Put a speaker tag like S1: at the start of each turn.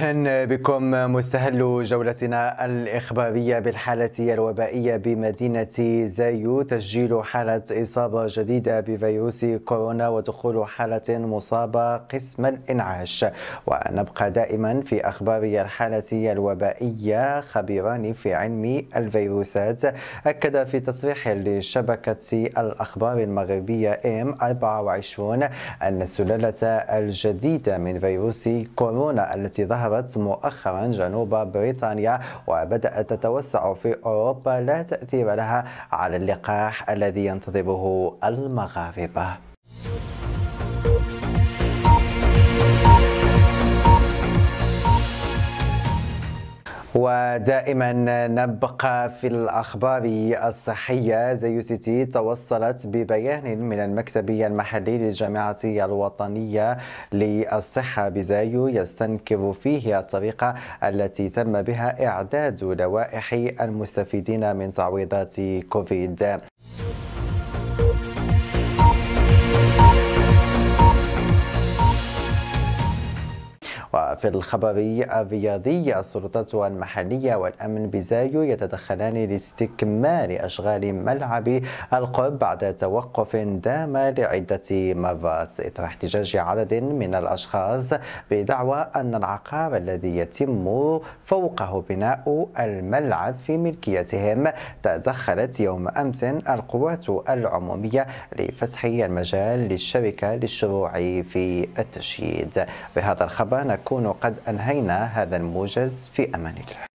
S1: أهلا بكم مستهل جولتنا الإخبارية بالحالة الوبائية بمدينة زايو. تسجيل حالة إصابة جديدة بفيروس كورونا ودخول حالة مصابة قسم الإنعاش. ونبقى دائما في أخبار الحالة الوبائية. خبيران في علم الفيروسات. أكد في تصريح لشبكة الأخبار المغربية إم 24 أن السلالة الجديدة من فيروس كورونا التي ظهرت مؤخرا جنوب بريطانيا وبدأت تتوسع في أوروبا لا تأثير لها على اللقاح الذي ينتظره المغاربة. ودائما نبقى في الأخبار الصحية. زي سيتي توصلت ببيان من المكتب المحلي للجامعة الوطنية للصحة بزايو يستنكر فيه الطريقة التي تم بها إعداد لوائح المستفيدين من تعويضات كوفيد. وفي الخبر الرياضي السلطات المحلية والأمن بزايو يتدخلان لاستكمال أشغال ملعب القرب بعد توقف دام لعدة مرات. إثر احتجاج عدد من الأشخاص بدعوى أن العقار الذي يتم فوقه بناء الملعب في ملكيتهم تدخلت يوم أمس القوات العمومية لفسح المجال للشركة للشروع في التشييد. بهذا الخبر نكون قد أنهينا هذا الموجز في أمان الله.